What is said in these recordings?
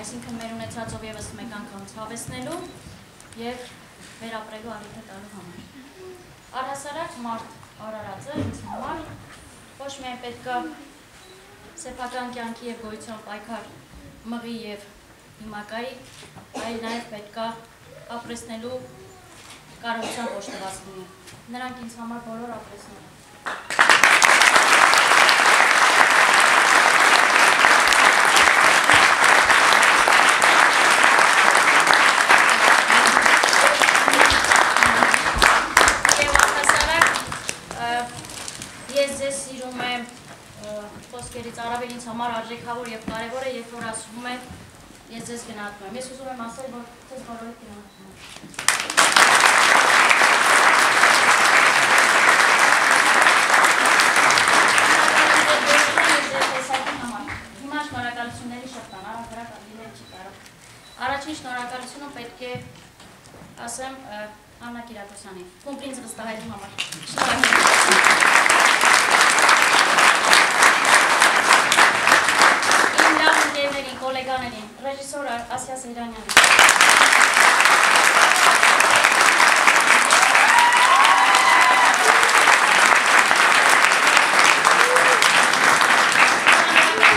Այսինքն մեր ունեցածով եւս մեկ անգամ ցավեցնելու եւ վերապրելու առիթը տալու համար։ Առհասարակ մարդ արարածը ինձ համար ոչ միայն պետքա սեփական կյանքի եւ գոյության պայքար մղի եւ հիմակայի, այլ նաեւ պետքա ապրեսնելու կարողության ոչնված լինի։ Նրանք ինձ համար բոլոր ապրեսնել են։ խոսքերից առավել ինձ համար արժեքավոր եւ կարեւոր է, երբ որ ասում է ես ձեզ գնահատում եմ։ Ես ուզում եմ ասել, որ ձեզ բոլորիդ գնահատում եմ։ Առաջին շնորհակալությունը պետք է ասեմ Աննա Կիրակոսյանին։ Կոմպրինց վստահելու համար։ Շնորհակալ ընկերներին, գոլեգաներին, ռեժիսոր Ասիա Սեյրանյանին։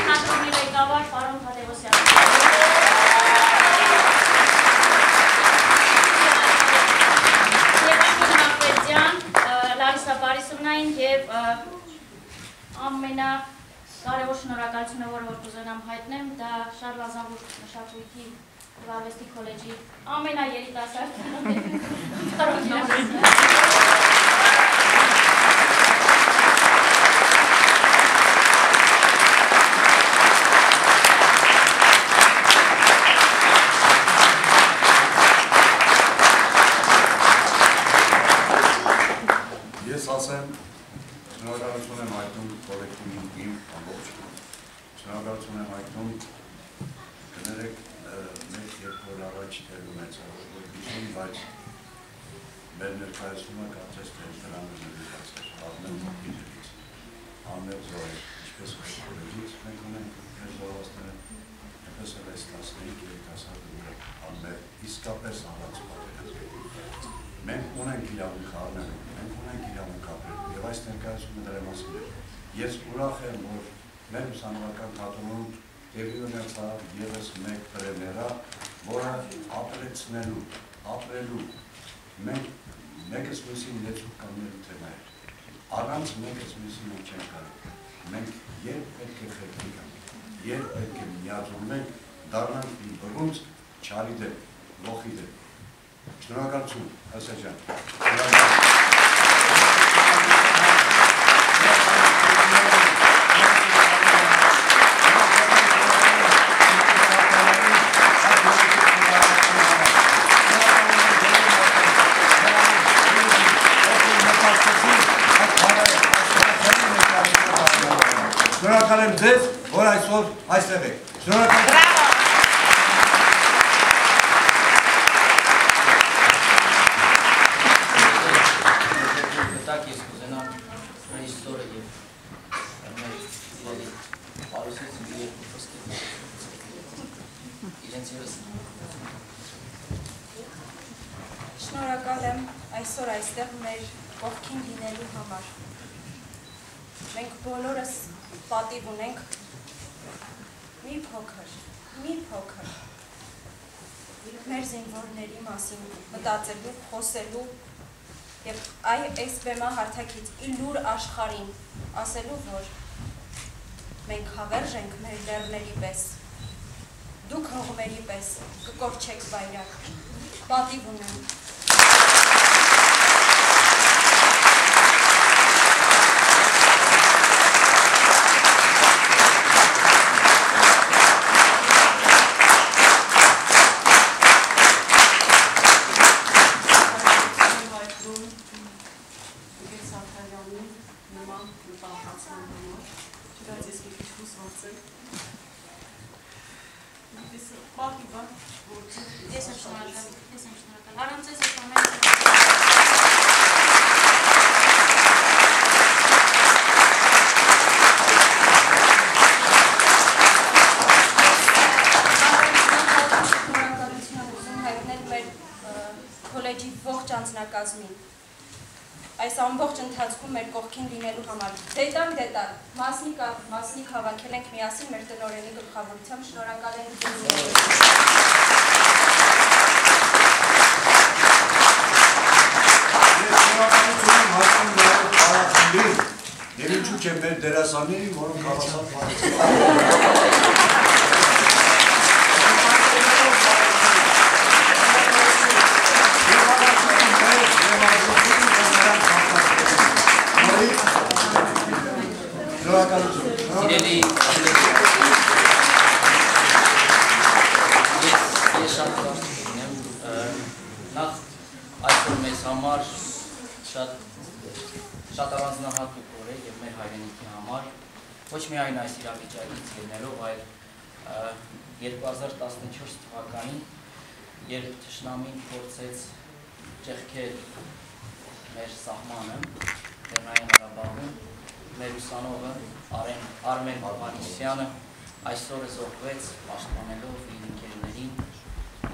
Հադրոմի ղեկավար պարոն Հատևոսյան։ Լարիսա Պարիսովնային և ամենա Կարևոր շնորհակալություն է, որը որ կուզենամ հայտնեմ, դա Շարլ Ազանվուր մշակույթի Վարվեստի քոլեջի ամենաերիտասարդ Ես ասեմ Շնորհակալություն եմ հայտնում կոլեկտիվին իմ ամբողջ շնորհակալություն եմ հայտնում կներեք մեկ երբ որ առաջ թեր ունեցավ որ դիշին բայց մեր ներկայացումը կարծես թե դրանը նվիրված էր ամեն մոդելից ամեն զոհ ինչպես կոլեկտիվից մենք ունենք մեր զոհվածները այնպես էլ այս 15 երիտասարդները ամեն իսկապես առանց պատերազմ մենք ունենք իրավունք առնել, մենք ունենք իրավունք ապրել, եւ այս ներկայացումը դրա մասին է։ Ես ուրախ եմ, որ մեր ուսանողական թատրոնում տեղի ունեցավ եւս մեկ պրեմիերա, որը ապրեցնելու, ապրելու մենք մեկս մյուսին լեցուկ կանելու թեմա է։ Առանց մեկս մյուսին մենք չենք կարող։ Մենք երբ պետք է խելքի գանք, երբ պետք է միաձուլենք, դառնանք մի բռունց չարի դեմ, ողի դեմ Շնորհակալություն, Հասան ջան։ այստեղ եք։ Շնորհակալ այսօր այստեղ մեր կողքին լինելու համար։ Մենք բոլորս պատիվ ունենք մի փոքր, մի փոքր մեր զինվորների մասին մտածելու, խոսելու եւ այ այս բեմա հարթակից իլուր աշխարհին ասելու, որ մենք հավերժ ենք մեր լեռների պես, դուք հողմերի պես կկորչեք բայրակ, պատիվ ունենք մեր կողքին լինելու համար։ Դետալ դետալ, մասնիկ մասնիկ հավաքել ենք միասին մեր տնօրենի գլխավորությամբ։ Շնորհակալ ենք ձեզ։ Շնորհակալություն եմ հայտնում նաև Արախմբին եւ ինչու՞ չէ մեր դերասաններին, որոնք հավասար պատասխան նախ այսօր մեզ համար շատ շատ առանձնահատուկ օր է եւ մեր հայրենիքի համար ոչ միայն այս իրավիճակից ելնելով այլ 2014 թվականին երբ Թշնամին փորձեց ճեղքել մեր սահմանը Լեռնային Ղարաբաղում մեր ուսանողը Արեն Արմեն Հովանիսյանը այսօր զոհվեց պաշտպանելով իր ընկերներին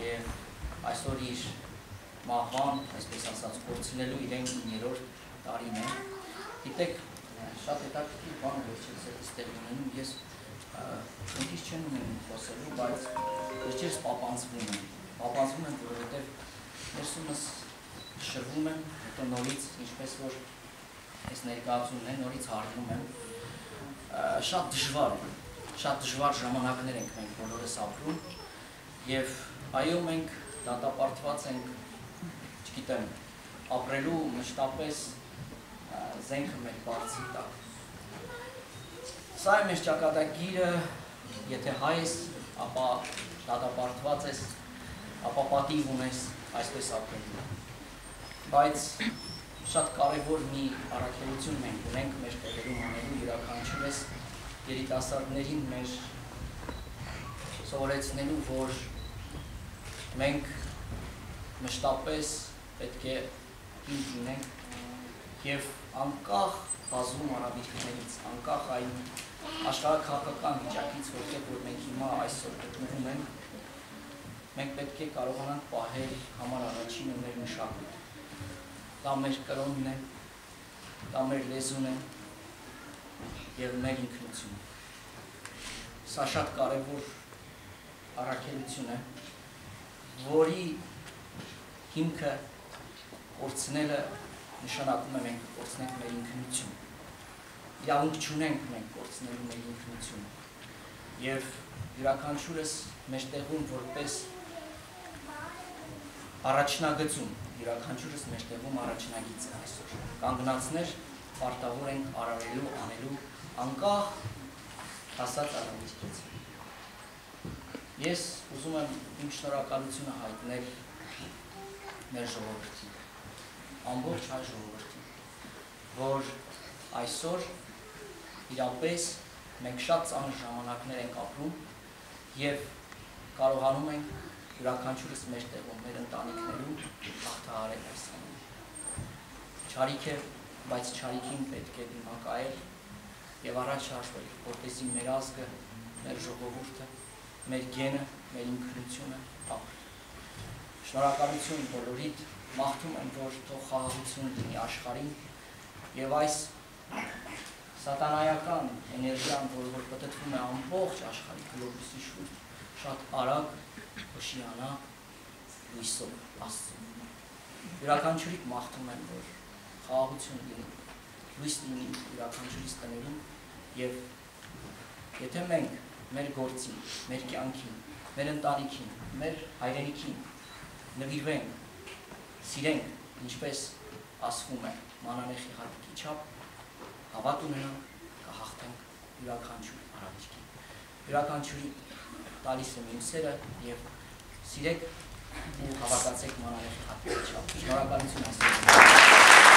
եւ այսօր իր մահվան, այսպես ասած, կորցնելու իրեն 9-րդ տարին է։ Գիտեք, շատ հետաքրքիր բան վերջերս այստեղ ունենում, ես քիչ չեմ ունենում խոսելու, բայց վերջերս պապանցվում եմ։ Պապանցվում եմ, որովհետեւ ներսումս շրվում եմ, հետո նորից, ինչպես որ այս ներկայացումն է, նորից հարգում եմ։ Շատ դժվար է, շատ դժվար ժամանակներ ենք մենք բոլորս ապրում եւ այո մենք դատապարտված ենք, չգիտեմ, ապրելու մշտապես զենքը մեր բարձի տակ։ Սա է մեր ճակատագիրը, եթե հայ ես, ապա դատապարտված ես, ապա պատիվ ունես այսպես ապրելու։ Բայց շատ կարևոր մի առաքելություն մենք ունենք մեր տեղերում անելու յուրաքանչյուրս երիտասարդներին մեր սովորեցնելու, որ մենք մշտապես պետք է ունենք եւ անկախ բազում արաբիկներից, անկախ այն աշխարհակաղակական վիճակից, որտեղ որ մենք հիմա այսօր գտնվում ենք, մենք պետք է կարողանանք պահել համար առաջինը մեր մշակույթը դա մեր կրոնն է, դա մեր լեզուն է եւ մեր ինքնությունը։ Սա շատ կարևոր առաքելություն է, որի հիմքը կորցնելը նշանակում է մենք կորցնենք մեր ինքնությունը։ Իրավունք չունենք մենք կորցնելու մեր ինքնությունը։ Եվ յուրաքանչյուրս մեր տեղում որպես առաջնագծում յուրաքանչյուրս մեր տեղում առաջնագիծ է այսօր։ Կանգնացներ պարտավոր ենք արարելու, անելու անկախ հասած առավիճից։ Ես ուզում եմ իմ շնորհակալությունը հայտնել մեր ժողովրդին, ամբողջ հայ ժողովրդին, որ այսօր իրապես մենք շատ ծանր ժամանակներ ենք ապրում եւ կարողանում ենք յուրաքանչյուրս մեր տեղում, մեր ընտանիքներում հաղթահարել այս ամենը։ Չարիք է, բայց չարիքին պետք է դիմակայել եւ առաջ հաշվել, որպեսզի մեր ազգը, մեր ժողովուրդը, մեր գենը, մեր ինքնությունը ապրի։ Շնորհակալություն բոլորիդ, մաղթում եմ, որ թող խաղաղություն լինի աշխարհին եւ այս սատանայական էներգիան, որ որ պատտվում է ամբողջ աշխարհի գլոբուսի շուրջ, շատ արագ հոշիանա լույսով Աստծո։ Յուրաքանչյուրիդ մաղթում եմ, որ խաղաղություն լինի, լույս լինի յուրաքանչյուրիս տներում եւ եթե մենք մեր գործին, մեր կյանքին, մեր ընտանիքին, մեր հայրենիքին նվիրվենք, սիրենք, ինչպես ասվում է մանանեխի հատիկի չափ, հավատ ունենանք, կհաղթենք յուրաքանչյուր առավիճին։ Յուրաքանչյուրի տալիս եմ իմ սերը եւ սիրեք ու հավատացեք մանանեխի հատիկի չափ։ Շնորհակալություն ասեմ։